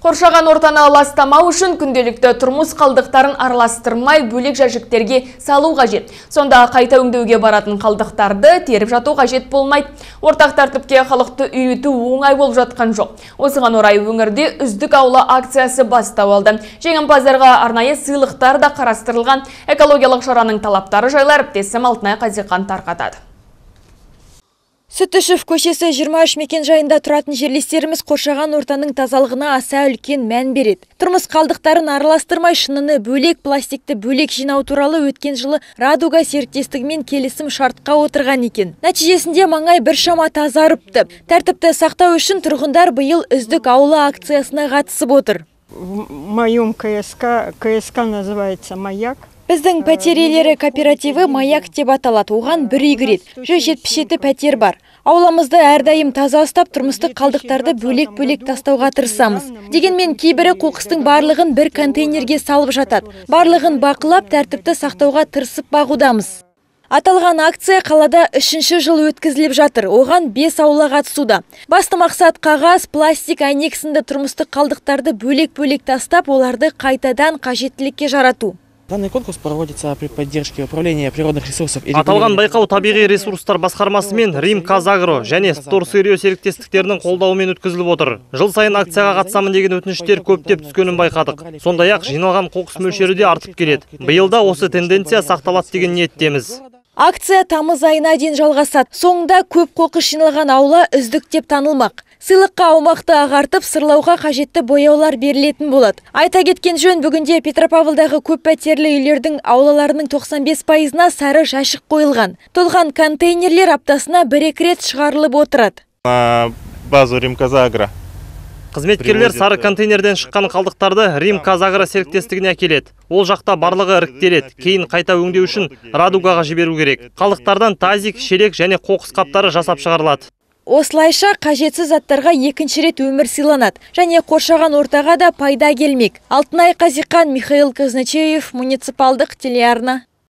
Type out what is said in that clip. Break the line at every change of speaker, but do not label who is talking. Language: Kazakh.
Қоршаған ортаны ластамау үшін күнделікті тұрмыс қалдықтарын араластырмай бөлек жәшіктерге салу қажет. Сонда қайта өңдеуге баратын қалдықтарды теріп жату қажет болмайды. Ортақ тәртіпке халықты үйрету оңай болып жатқан жоқ. Осыған орай өңірде үздік аула акциясы бастау алды. Жеңімпаздарға арнайы сыйлықтар да қарастырылған экологиялық шараның талаптары жайлы әріптесім Алтынай Қазиқан тарқатады.
Сүтішев көшесі 23 мекен жайында тұратын жерлестеріміз қоршаған ортаның тазалығына аса үлкен мән береді. Тұрмыс қалдықтарын араластырмай шыныны бөлек, пластикті бөлек жинау туралы өткен жылы Радуга серіктестігімен келісім шартқа отырған екен. Нәтижесінде маңай біршама тазарыпты. Тәртіпті сақтау үшін тұрғындар биыл үздік аула акциясына қатысып отыр.
В моем КСК, КСК называется «Маяк».
Біздің пәтер иелері кооперативі маяк деп аталады. Оған бір үй кіреді. 177 пәтер бар. Ауламызды әрдайым таза ұстап, тұрмыстық қалдықтарды бөлек-бөлек тастауға тырысамыз. Дегенмен кейбірі қоқыстың барлығын бір контейнерге салып жатады. Барлығын бақылап, тәртіпті сақтауға тырысып бағудамыз. Аталған акция қалада үшінші жыл өткізіліп жатыр. Оған 5 аула қатысуда. Басты мақсат қағаз, пластик, әйнек тұрмыстық қалдықтарды бөлек-бөлек тастап, оларды қайтадан қажеттілікке жарату.
Данный конкурс проводится при поддержке Управления природных ресурсов и
Аталған байқау табиғи ресурстар басқармасы мен Рим Казагро және Сторсырье серіктестіктерінің қолдауымен өткізіліп отыр. Жыл сайын акцияға қатысамын деген өтініштер көптеп түскенін байқадық. Сондай-ақ жиналған қоқыс мөлшері де артып келеді. Биыл да осы тенденция сақталады деген ниеттеміз.
Акция тамыз айына дейін жалғасады. Соңында көп қоқыс жиналған аула үздік деп танылмақ. Сыйлыққа аумақты ағартып, сырлауға қажетті бояулар берілетін болады. Айта кеткен жөн бүгінде Петропавлдағы көп пәтерлі үйлердің аулаларының 95 пайызына сары жәшік қойылған. Толған контейнерлер аптасына бір екі рет шығарылып отырады.
на базу Римказагро.
Қызметкерлер сары контейнерден шыққан қалдықтарды Рим Казагро серіктестігіне әкеледі. Ол жақта барлығы іріктеледі. Кейін қайта өңдеу үшін Радугаға жіберу керек. Қалдықтардан тазик, шелек және қоқыс қаптары жасап шығарылады.
Осылайша қажетсіз заттарға екінші рет өмір сыйланады және қоршаған ортаға да пайда келмек. Алтынай Қазиқан, Михаил Казначеев, муниципалдық телеарна.